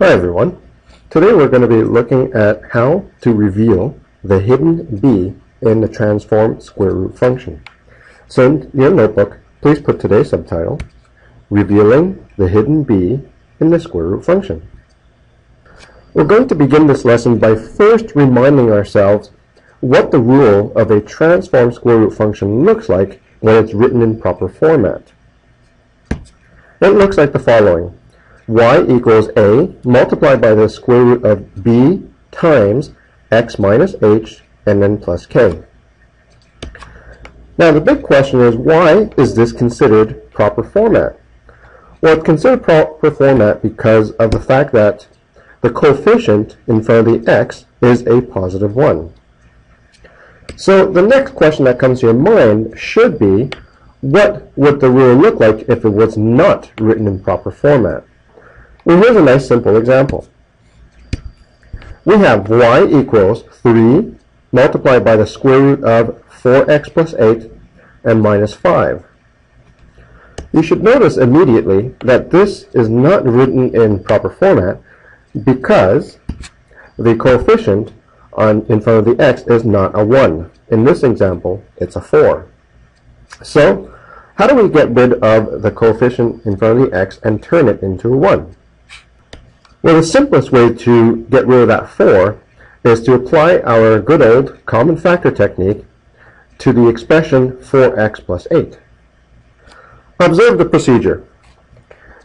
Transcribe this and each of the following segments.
Hi everyone. Today we're going to be looking at how to reveal the hidden b in the transform square root function. So in your notebook, please put today's subtitle, Revealing the hidden b in the square root function. We're going to begin this lesson by first reminding ourselves what the rule of a transform square root function looks like when it's written in proper format. It looks like the following y equals a multiplied by the square root of b times x minus h and then plus k. Now the big question is why is this considered proper format? Well, it's considered proper format because of the fact that the coefficient in front of the x is a positive 1. So the next question that comes to your mind should be, what would the rule look like if it was not written in proper format? Well, here's a nice simple example. We have y equals 3 multiplied by the square root of 4x plus 8 and minus 5. You should notice immediately that this is not written in proper format because the coefficient on, in front of the x is not a 1. In this example, it's a 4. So, how do we get rid of the coefficient in front of the x and turn it into a 1? Well, the simplest way to get rid of that 4 is to apply our good old common factor technique to the expression 4x plus 8. Observe the procedure.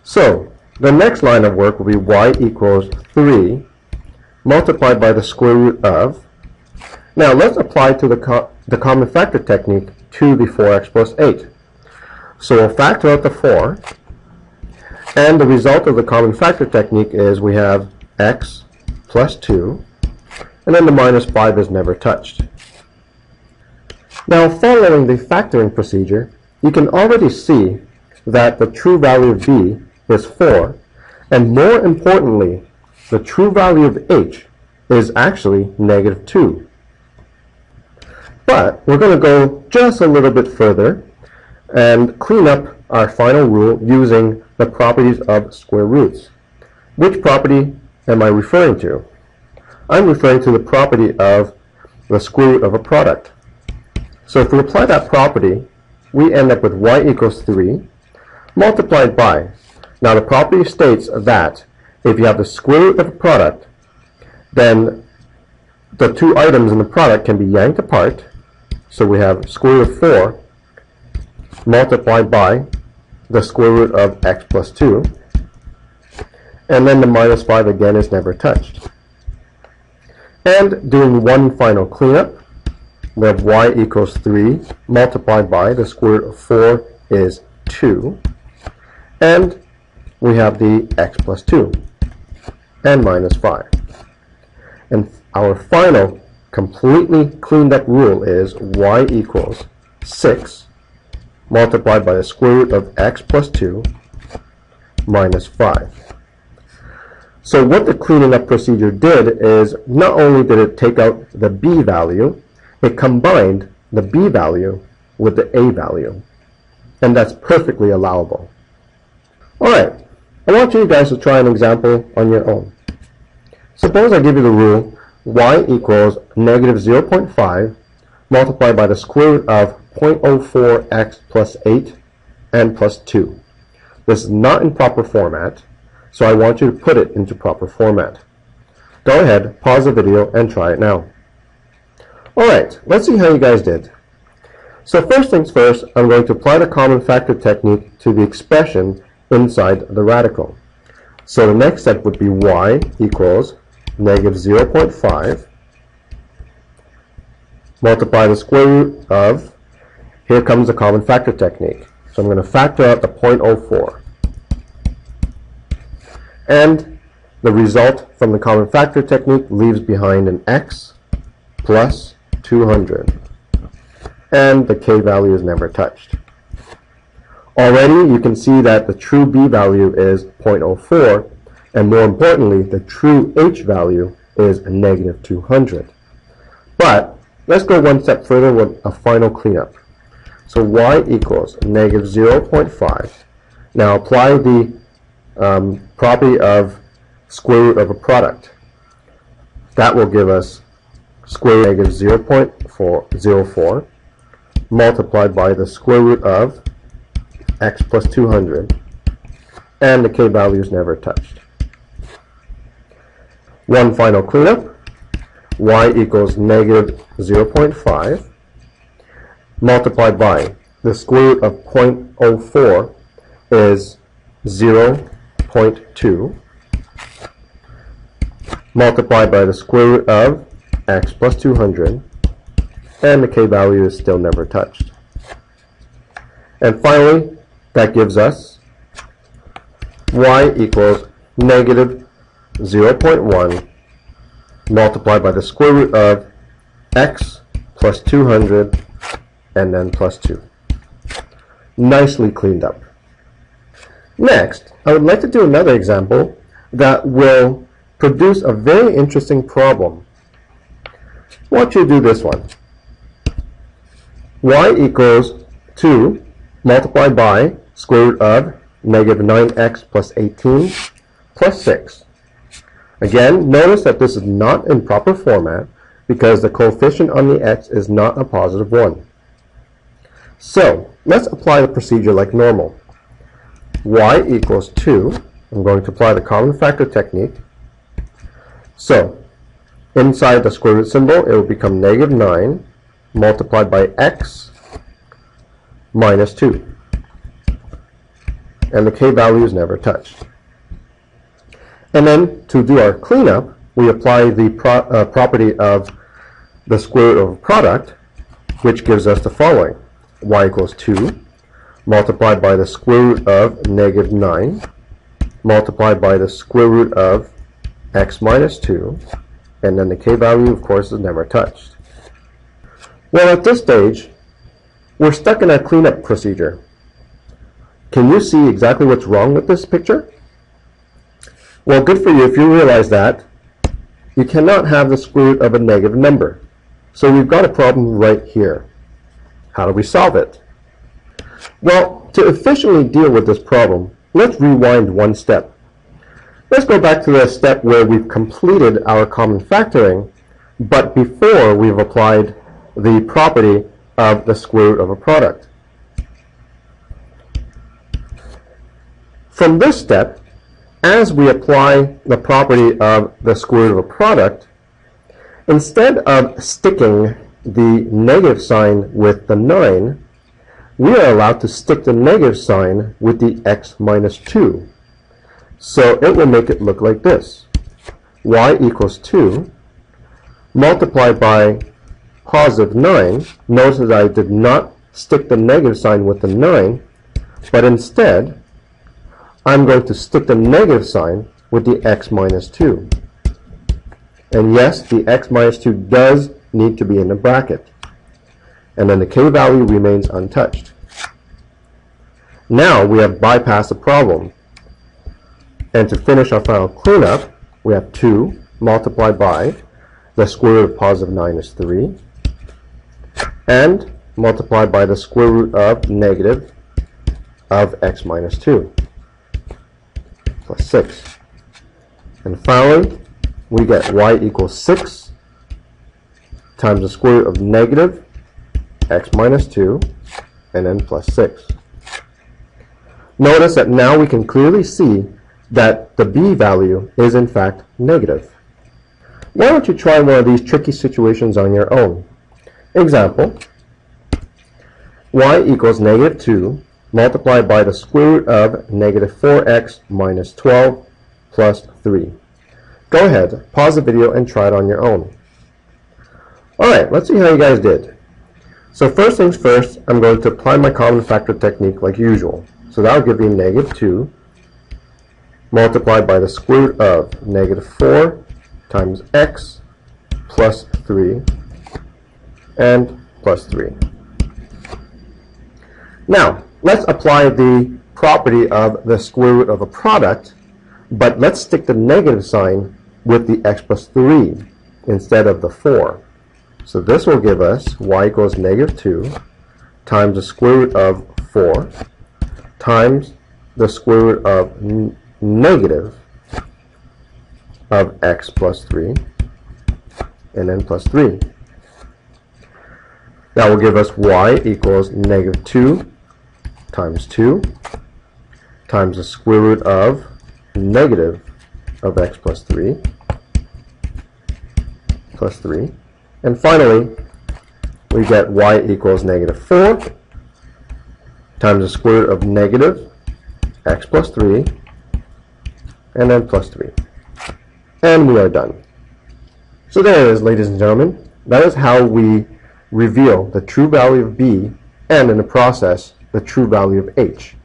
So, the next line of work will be y equals 3 multiplied by the square root of. Now, let's apply to the, co the common factor technique to the 4x plus 8. So we'll factor out the 4 and the result of the common factor technique is we have x plus 2, and then the minus 5 is never touched. Now, following the factoring procedure, you can already see that the true value of b is 4, and more importantly, the true value of h is actually negative 2. But we're going to go just a little bit further and clean up our final rule using the properties of square roots. Which property am I referring to? I'm referring to the property of the square root of a product. So if we apply that property, we end up with y equals 3 multiplied by. Now the property states that if you have the square root of a product, then the two items in the product can be yanked apart. So we have square root of 4 multiplied by the square root of x plus 2. And then the minus 5 again is never touched. And doing one final cleanup, we have y equals 3 multiplied by the square root of 4 is 2. And we have the x plus 2 and minus 5. And our final completely cleaned up rule is y equals 6 multiplied by the square root of x plus 2 minus 5. So what the cleaning up procedure did is not only did it take out the b value, it combined the b value with the a value. And that's perfectly allowable. Alright, I want you guys to try an example on your own. Suppose I give you the rule y equals negative 0.5 multiplied by the square root of 0.04x plus 8 and plus 2. This is not in proper format, so I want you to put it into proper format. Go ahead, pause the video, and try it now. Alright, let's see how you guys did. So first things first, I'm going to apply the common factor technique to the expression inside the radical. So the next step would be y equals negative 0.5 multiply the square root of here comes the common factor technique. So I'm going to factor out the 0.04. And the result from the common factor technique leaves behind an x plus 200. And the k value is never touched. Already you can see that the true b value is 0.04 and more importantly the true h value is a negative 200. But let's go one step further with a final cleanup. So y equals negative 0.5. Now apply the um, property of square root of a product. That will give us square root negative 0.04 multiplied by the square root of x plus 200 and the k value is never touched. One final cleanup, y equals negative 0.5 multiplied by the square root of 0.04 is 0.2 multiplied by the square root of x plus 200 and the k value is still never touched. And finally, that gives us y equals negative 0.1 multiplied by the square root of x plus 200 and then plus 2. Nicely cleaned up. Next, I would like to do another example that will produce a very interesting problem. Want you do this one. y equals 2 multiplied by square root of negative 9x plus 18 plus 6. Again, notice that this is not in proper format because the coefficient on the x is not a positive 1. So, let's apply the procedure like normal. y equals 2. I'm going to apply the common factor technique. So, inside the square root symbol, it will become negative 9 multiplied by x minus 2. And the k value is never touched. And then, to do our cleanup, we apply the pro uh, property of the square root of a product, which gives us the following y equals 2 multiplied by the square root of negative 9 multiplied by the square root of x minus 2 and then the k value of course is never touched. Well at this stage we're stuck in a cleanup procedure. Can you see exactly what's wrong with this picture? Well good for you if you realize that you cannot have the square root of a negative number. So we've got a problem right here. How do we solve it? Well, to efficiently deal with this problem, let's rewind one step. Let's go back to the step where we've completed our common factoring, but before we've applied the property of the square root of a product. From this step, as we apply the property of the square root of a product, instead of sticking the negative sign with the 9, we are allowed to stick the negative sign with the x minus 2. So it will make it look like this. y equals 2 multiplied by positive 9. Notice that I did not stick the negative sign with the 9, but instead I'm going to stick the negative sign with the x minus 2. And yes, the x minus 2 does need to be in the bracket. And then the k value remains untouched. Now we have bypassed the problem. And to finish our final cleanup, we have 2 multiplied by the square root of positive 9 is 3 and multiplied by the square root of negative of x minus 2 plus 6. And finally, we get y equals 6 times the square root of negative x minus 2 and n plus 6. Notice that now we can clearly see that the b value is in fact negative. Why don't you try one of these tricky situations on your own? Example, y equals negative 2 multiplied by the square root of negative 4x minus 12 plus 3. Go ahead, pause the video and try it on your own. Alright, let's see how you guys did. So first things first, I'm going to apply my common factor technique like usual. So that'll give me negative 2 multiplied by the square root of negative 4 times x plus 3 and plus 3. Now, let's apply the property of the square root of a product, but let's stick the negative sign with the x plus 3 instead of the 4. So this will give us y equals negative 2 times the square root of 4 times the square root of negative of x plus 3 and then plus 3. That will give us y equals negative 2 times 2 times the square root of negative of x plus 3 plus 3. And finally, we get y equals negative 4 times the square root of negative x plus 3 and then plus 3. And we are done. So there it is, ladies and gentlemen. That is how we reveal the true value of b and, in the process, the true value of h.